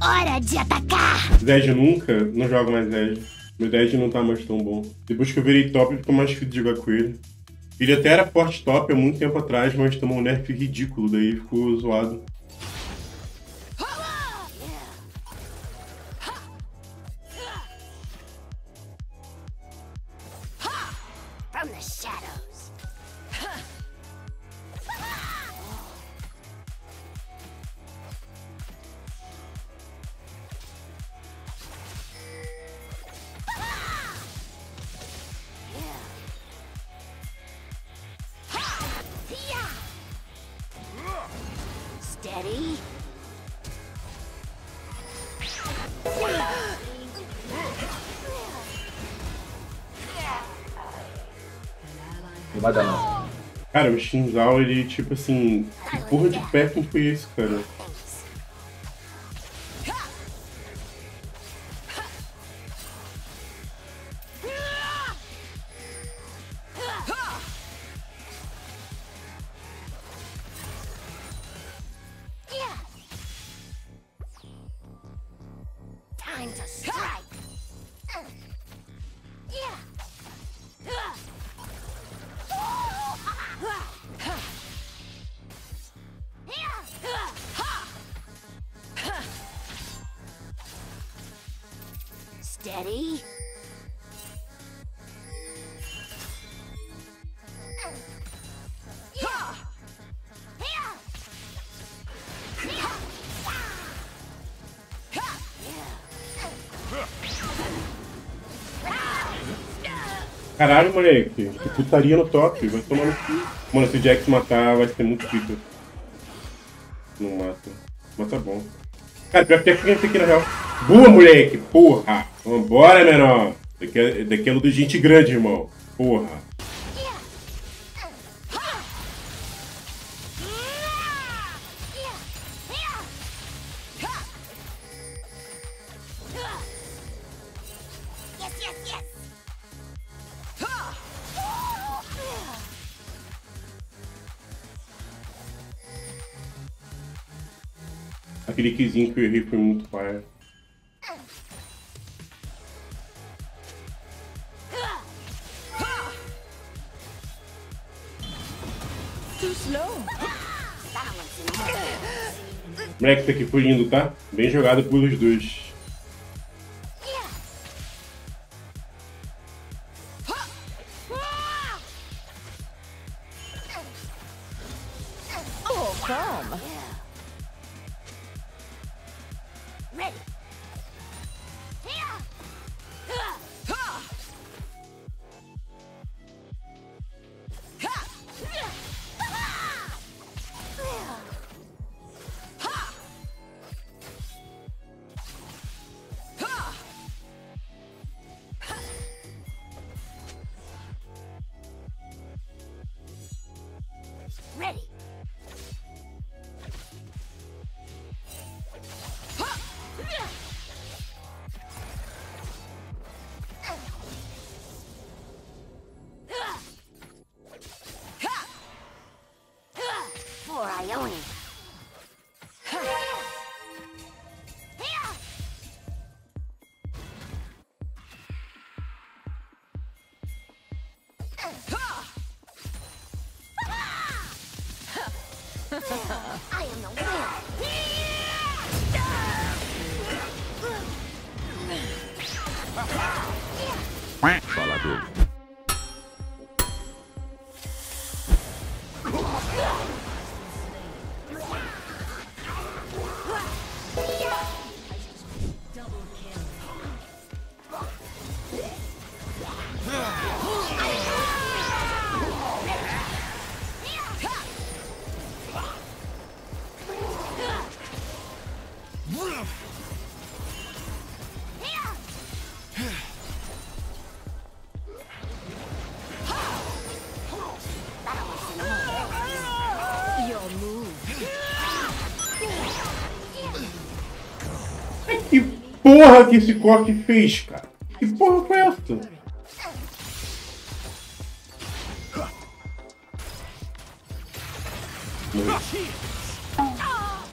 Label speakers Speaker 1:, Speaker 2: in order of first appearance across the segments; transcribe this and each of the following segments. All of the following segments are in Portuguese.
Speaker 1: Hora de atacar!
Speaker 2: Zed nunca, não jogo mais Zed. Meu Zed não tá mais tão bom. Depois que eu virei top, ficou mais difícil de jogar com ele. Ele até era forte top há muito tempo atrás, mas tomou um nerf ridículo, daí ficou zoado.
Speaker 3: Não vai dar.
Speaker 2: Cara, o Shinzal, ele, tipo assim, porra de Pekin foi esse, cara? Caralho, moleque, que putaria no top, vai tomar no cu. Mano, se o Jax matar, vai ser muito pica. Não mata. Mas tá bom. Cara, pior que tem aqui na real. Boa, moleque! Porra! Vambora, menor! Daqui é, daqui é de gente grande, irmão. Porra! Aquele quizinho que eu errei foi muito
Speaker 4: slow.
Speaker 2: Moleque, isso aqui foi lindo, tá? Bem jogado pelos dois.
Speaker 4: Oh, calm.
Speaker 1: Ready.
Speaker 3: Fala
Speaker 2: porra que esse corte fez, cara? Que porra foi essa? Morri.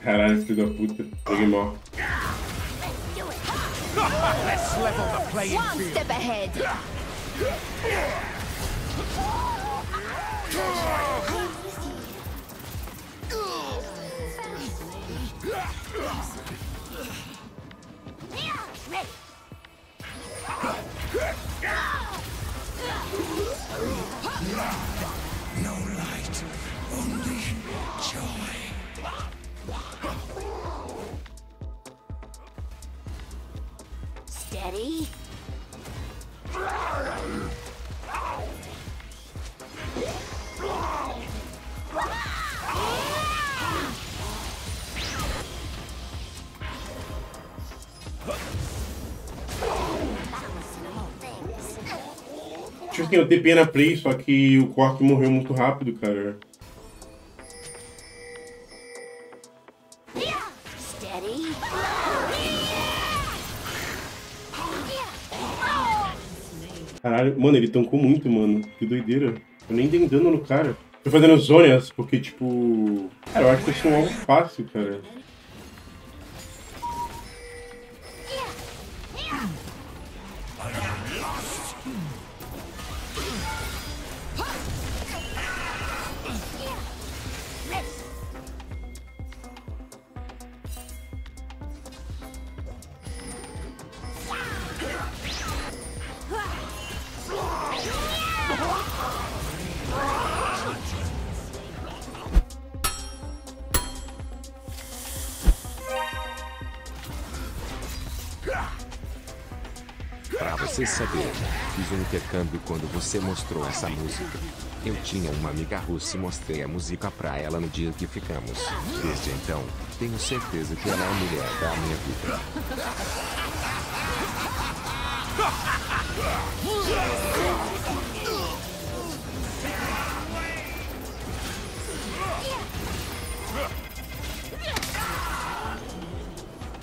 Speaker 2: Caralho, filho da puta. Peguei mal.
Speaker 5: Let's level the playing
Speaker 4: One
Speaker 5: field.
Speaker 4: step ahead.
Speaker 2: Tipo assim, eu TP na play, só que o Cork morreu muito rápido, cara. Caralho, mano, ele tancou muito, mano. Que doideira. Eu nem dei dano no cara. Tô fazendo zonas, porque, tipo. Cara, eu acho que isso é um algo fácil, cara.
Speaker 6: Você saber, fiz um intercâmbio quando você mostrou essa música. Eu tinha uma amiga russa e mostrei a música pra ela no dia que ficamos. Desde então, tenho certeza que ela é a mulher da minha vida.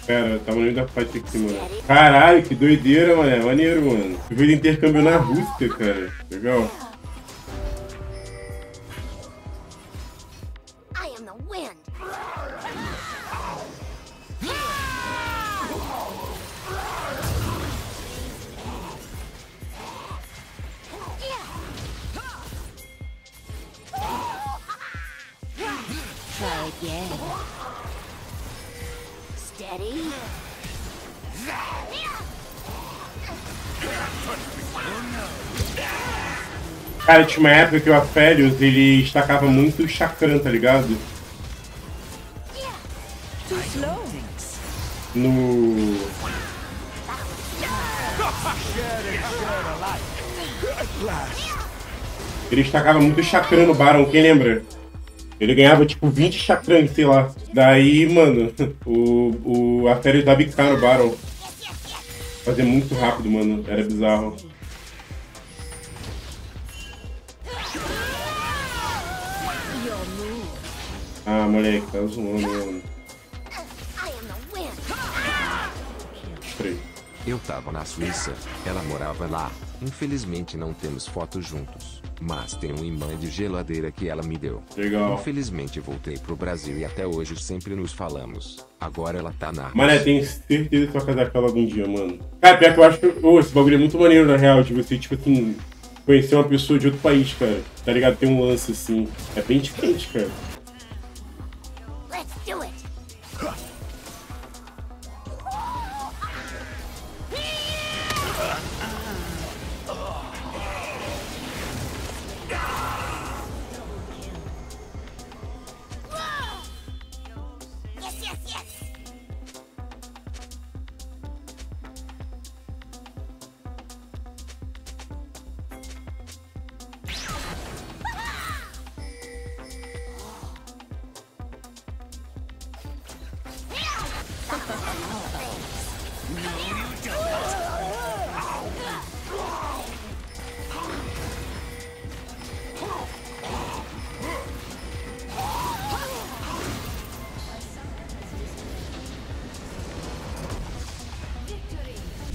Speaker 2: Pera, tá maneiro da fight aqui, mano. Caralho, que doideira, mano. Maneiro, mano. Eu vi intercâmbio na Rússia, cara. Legal.
Speaker 1: Steady.
Speaker 2: Cara, tinha uma época que o Aphelios, ele estacava muito o chakran, tá ligado? No... Ele estacava muito chakran no Baron, quem lembra? Ele ganhava tipo 20 chakran, sei lá. Daí, mano, o, o Aphelios dava IK no Baron. Fazia muito rápido, mano. Era bizarro. Ah, moleque, tá zoando, mano.
Speaker 1: Wind.
Speaker 2: Estranho.
Speaker 6: Eu tava na Suíça, ela morava lá. Infelizmente não temos fotos juntos, mas tem um imã de geladeira que ela me deu.
Speaker 2: Legal.
Speaker 6: Infelizmente voltei pro Brasil e até hoje sempre nos falamos. Agora ela tá na
Speaker 2: Mané, tenho certeza que vai casar com ela algum dia, mano. Cara, pior que eu acho que ô, esse bagulho é muito maneiro, na real, de você, tipo assim, conhecer uma pessoa de outro país, cara. Tá ligado? Tem um lance assim. É bem diferente, cara.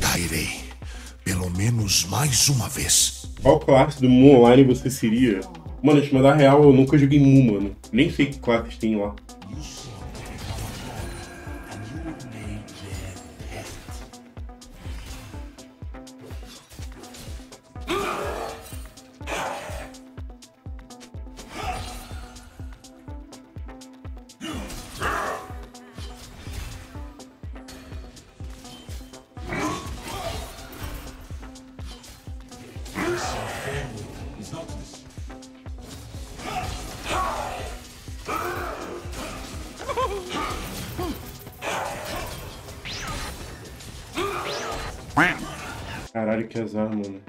Speaker 5: Cairei. Pelo menos mais uma vez.
Speaker 2: Qual classe do Mu Online você seria? Mano, te mandar real, eu nunca joguei Mu, mano. Nem sei que classes tem lá. Caralho, que azar, mano.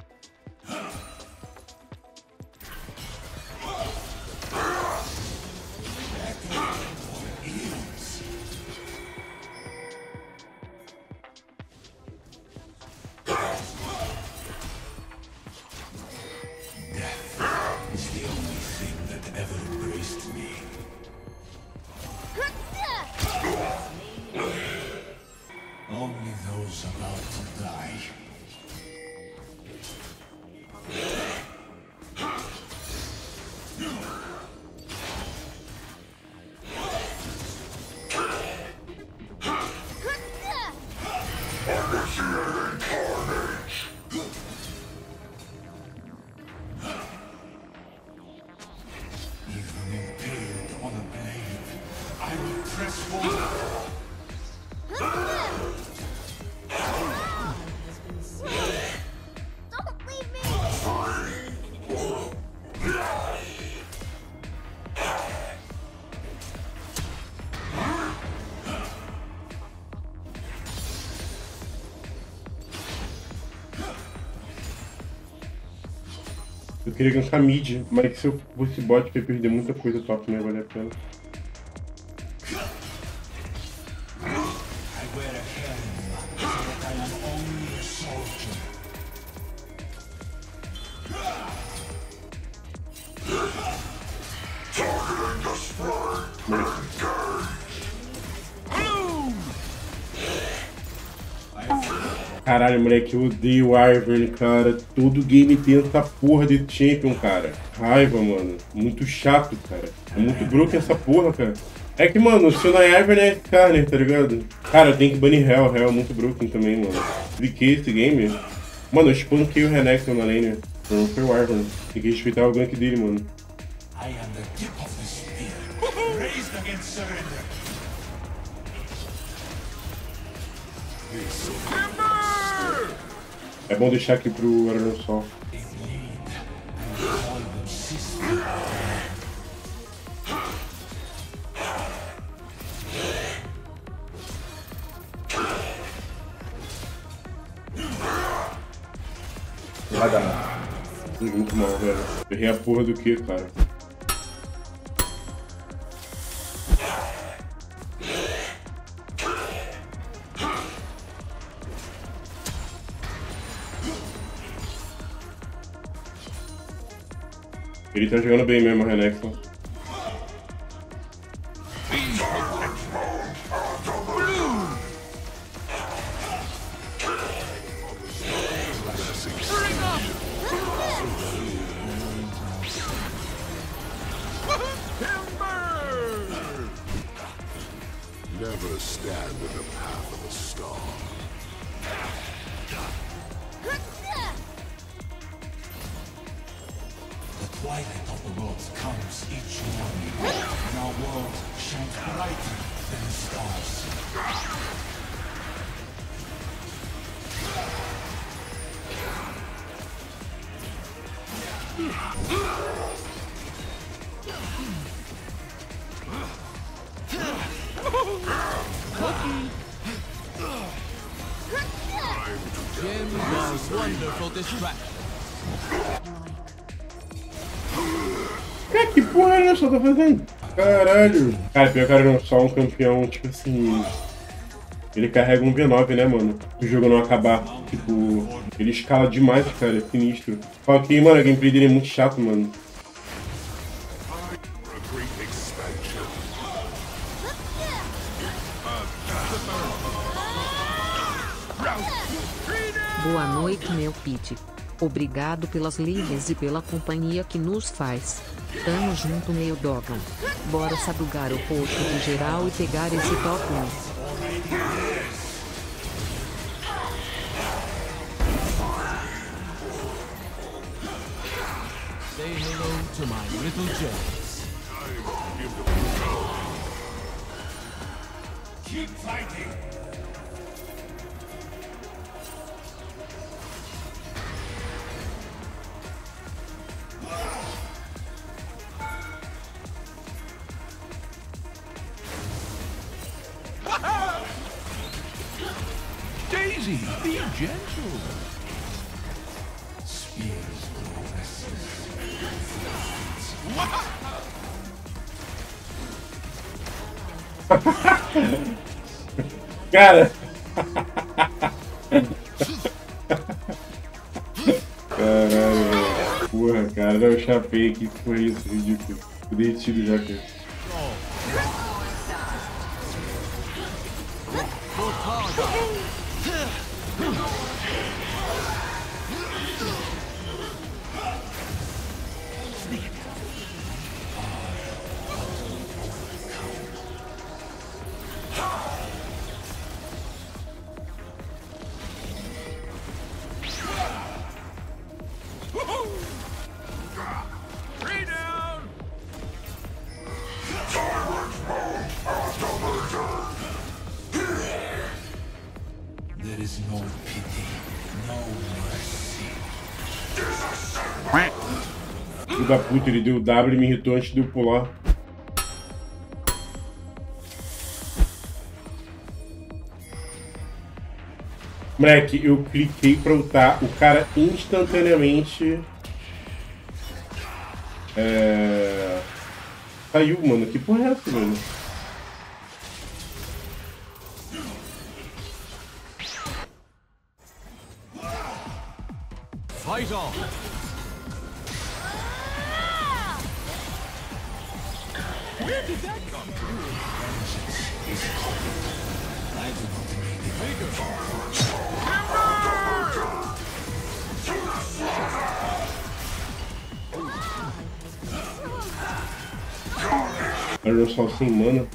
Speaker 2: Queria gankar mid, mas se eu fosse bot, eu ia perder muita coisa top, não ia valer a pena. Caralho, moleque, eu odeio o Ivern, cara. Todo game tem essa porra de champion, cara. Raiva, mano. Muito chato, cara. É muito broken essa porra, cara. É que, mano, se não é Ivern é Skarner, tá ligado? Cara, tem que banir Hell. Hell é muito broken também, mano. Cliquei esse game. Mano, eu espanquei o Renekton na lane. Não foi o Ivern. Tem que respeitar o gank dele, mano.
Speaker 5: I am the tip of the spear, raised against surrender.
Speaker 2: É bom deixar aqui pro Arano Sol.
Speaker 3: Vai dar não.
Speaker 2: Muito mal, velho. Errei a porra do que, cara? Ele tá jogando bem mesmo, Renekton.
Speaker 5: Each morning, and our world shines brighter than the stars.
Speaker 2: Cara, essa? Tá fazendo? Caralho. Cara, pior que era só um campeão, tipo assim. Ele carrega um V9, né, mano? O jogo não acabar. Tipo, ele escala demais, cara. É sinistro. Só que, mano, a gameplay dele é muito chato, mano.
Speaker 7: Boa noite, meu Pete. Obrigado pelas lives e pela companhia que nos faz. Tamo junto, meu dogão. Bora sabugar o posto de geral e pegar esse top 1.
Speaker 8: Say hello to my little gems.
Speaker 5: Keep fighting.
Speaker 2: Cara! Caralho. Porra, cara, eu chapei aqui, que foi isso, ridículo. Tô derretido já, cara. Da puta, ele deu o W e me irritou antes de eu pular. Moleque, eu cliquei pra ultar o cara instantaneamente. É... Caiu, mano. Que porra é essa, velho?
Speaker 8: Fight on!
Speaker 2: Olha só sem mana.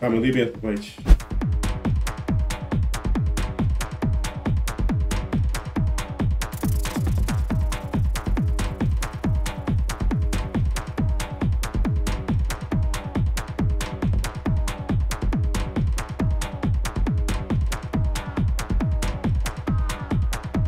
Speaker 2: Ah, mandei bem parte.